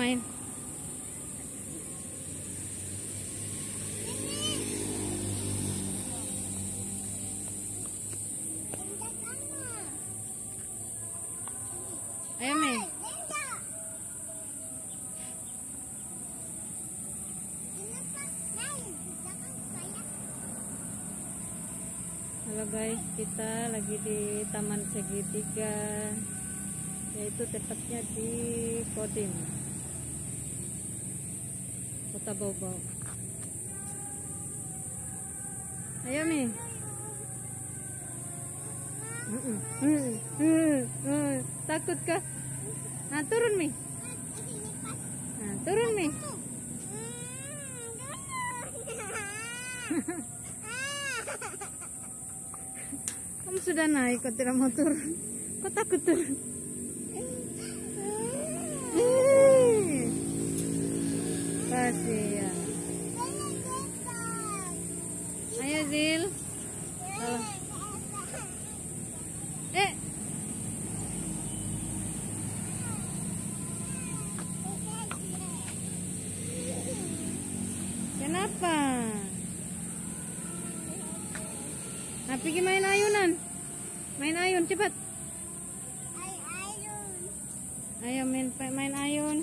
Main. Halo guys, kita lagi di Taman Segitiga yaitu tepatnya di Kodim Kota Bogor Ayo Mi Mm-mm. Mm, mm, mm. Takut kah? Nah turun Mi Nah turun Mi Kamu sudah naik kok tidak mau turun Kok takut turun? Kasihan Ayo Zil Salah. Eh Kenapa? Nah, pergi main ayunan. Main ayun cepat. Ayo main main ayun.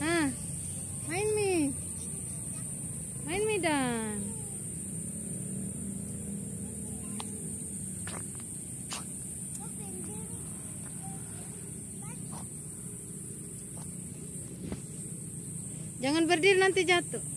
Ah, main mi. Main mi dan. Jangan berdiri nanti jatuh.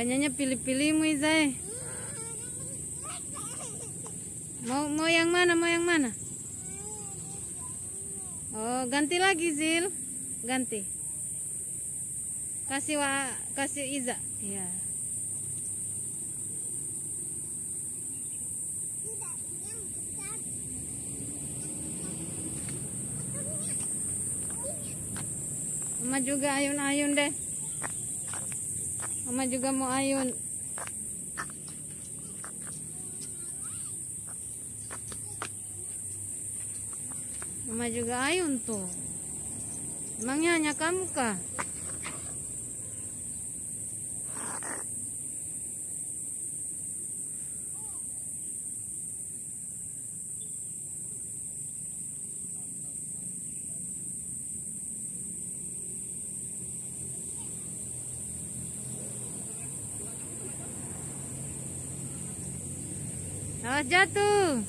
Banyaknya pilih-pilihmu Izai. Mau mau yang mana? Mau yang mana? Oh, ganti lagi Zil. Ganti. Kasih wa kasih Iza. Iya. Mama juga ayun-ayun deh. Mama juga mau ayun. Mama juga ayun tuh. Emangnya hanya kamu kah? Awas jatuh.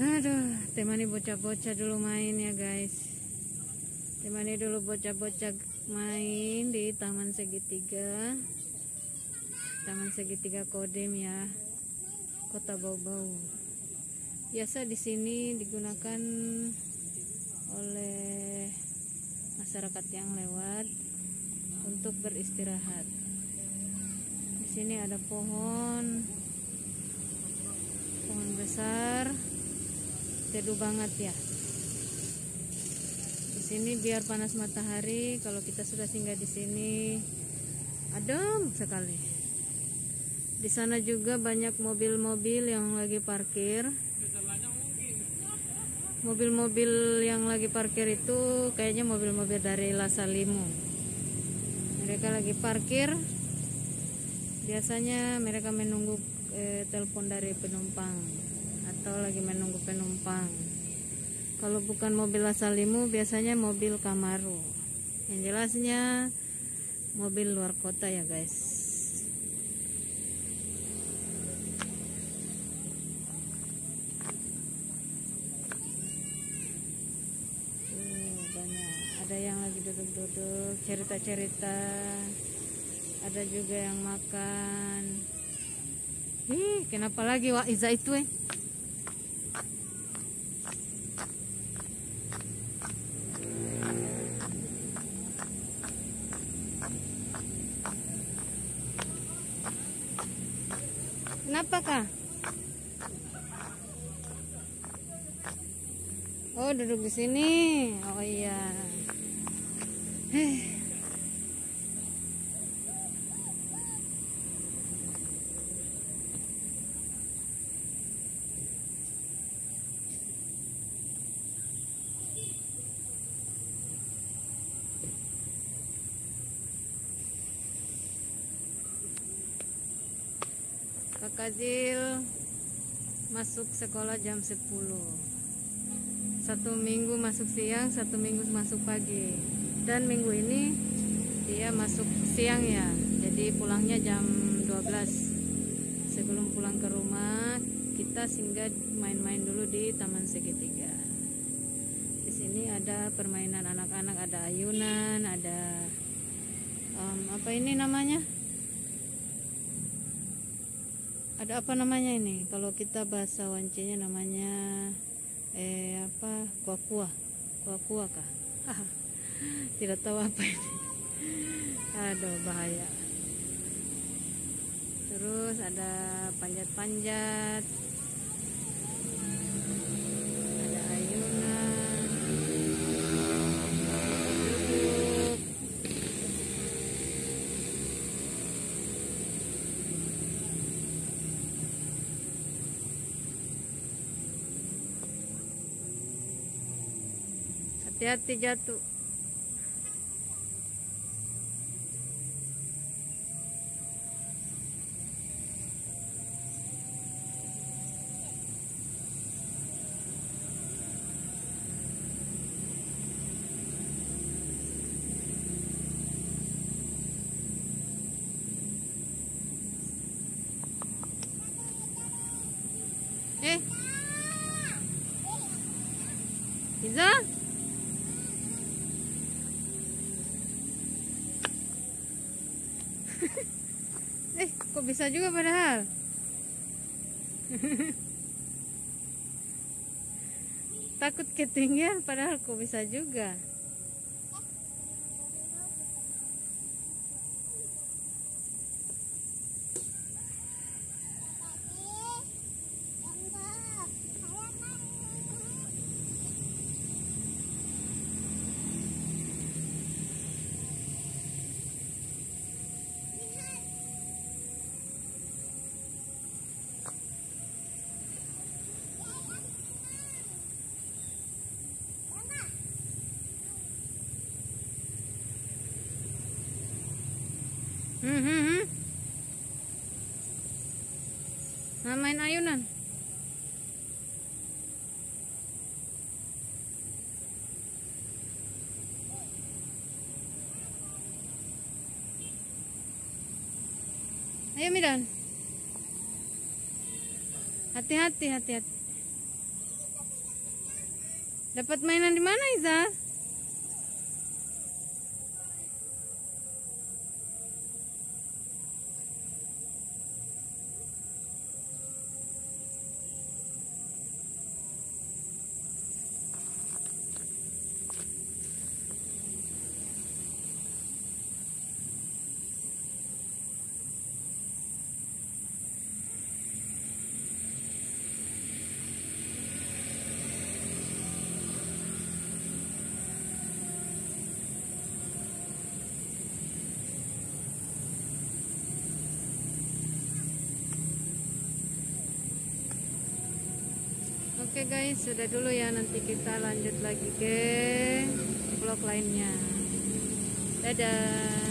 Aduh, temani bocah-bocah dulu main ya guys. Temani dulu bocah-bocah main di Taman Segitiga. Taman Segitiga Kodim ya. Kota Bau-Bau. Biasa di sini digunakan oleh masyarakat yang lewat untuk beristirahat. Di sini ada pohon pohon besar teduh banget ya sini biar panas matahari. Kalau kita sudah singgah di sini adem sekali. Di sana juga banyak mobil-mobil yang lagi parkir. Mobil-mobil yang lagi parkir itu kayaknya mobil-mobil dari Lasalimu mereka lagi parkir. Biasanya mereka menunggu eh, telepon dari penumpang atau lagi menunggu penumpang kalau bukan mobil asalimu biasanya mobil Kamaru yang jelasnya mobil luar kota ya guys. Ada yang lagi duduk-duduk cerita-cerita. Ada juga yang makan. Ih kenapa lagi Wak Iza itu eh Kenapa kah? Oh duduk di sini. Oh iya. Kakak Zil masuk sekolah jam 10 satu minggu masuk siang satu minggu masuk pagi. Dan minggu ini dia masuk siang ya. Jadi pulangnya jam 12 sebelum pulang ke rumah kita singgah main-main dulu di Taman Segitiga. Di sini ada permainan anak-anak ada ayunan ada um, apa ini namanya? Ada apa namanya ini? Kalau kita bahasa wancinya namanya eh apa? Kuah-kuah. Kuah-kuah kah? Tidak tahu apa ini. Aduh bahaya. Terus ada panjat-panjat hati-hati jatuh Eh. Iza? eh, kok bisa juga padahal? Takut ketinggian padahal kok bisa juga. Hmm, hmm, hmm. Ayunan. Ayo Midan. Hati-hati, hati-hati. Dapat mainan di mana, Iza? Guys, sudah dulu ya. Nanti kita lanjut lagi ke vlog lainnya. Dadah.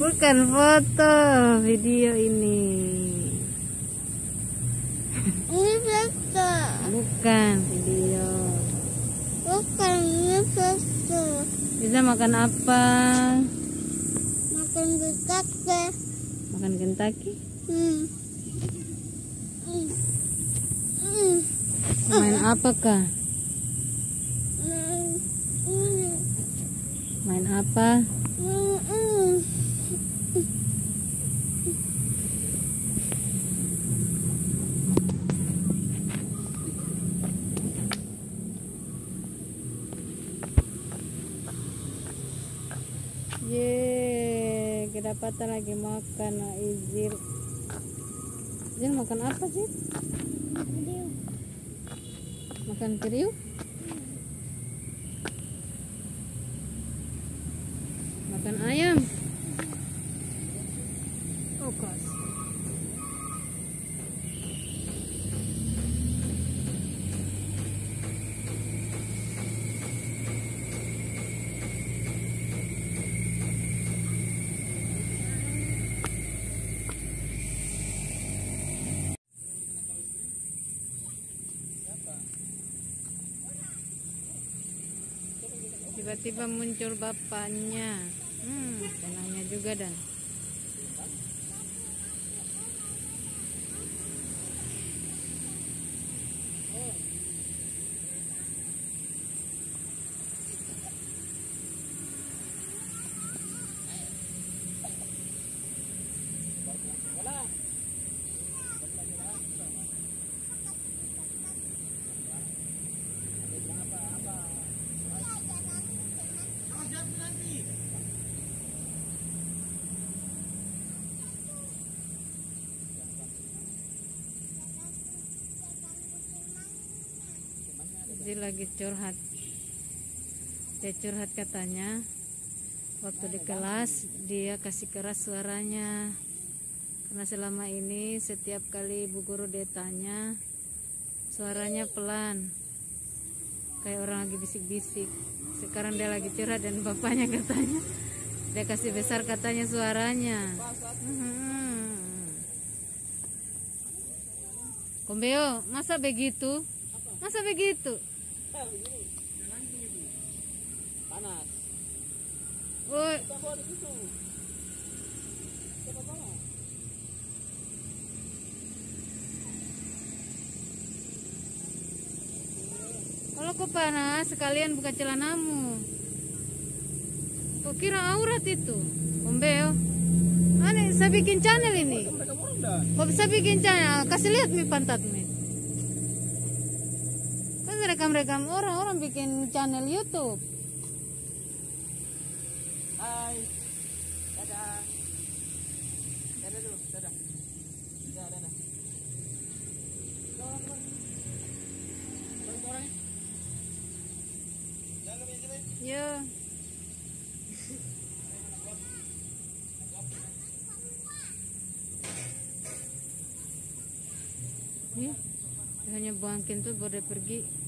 Bukan foto, video ini. Ini foto. Bukan video. Bukan ini foto. Bisa makan apa? Makan bekake. Makan Kentucky? Hmm. Main apa kah? Main apa? Hmm. Hmm. Ye, kedapatan lagi makan nah, Izil makan apa sih? Makan kriuk? Makan ayam? Oh, kos. Tiba-tiba muncul bapaknya. Hmm, tenangnya juga dan. Izil lagi curhat. Dia curhat katanya waktu di kelas dia kasih keras suaranya. Karena selama ini setiap kali ibu guru dia tanya suaranya pelan. Kayak orang lagi bisik-bisik. Sekarang dia lagi curhat dan bapaknya katanya dia kasih besar katanya suaranya. Hmm. Kombeo masa begitu? Masa begitu panas oh Kalau kok panas, sekalian buka celanamu. Kok kira aurat itu? Ombeo. Aneh, saya bikin channel ini. Kok bisa bikin channel? Kasih lihat mi pantat mi. Kan rekam-rekam orang, orang bikin channel YouTube. hai dadah dadah dulu dadah dadah dadah Ya. Ya, hanya bangkin tuh baru dia pergi.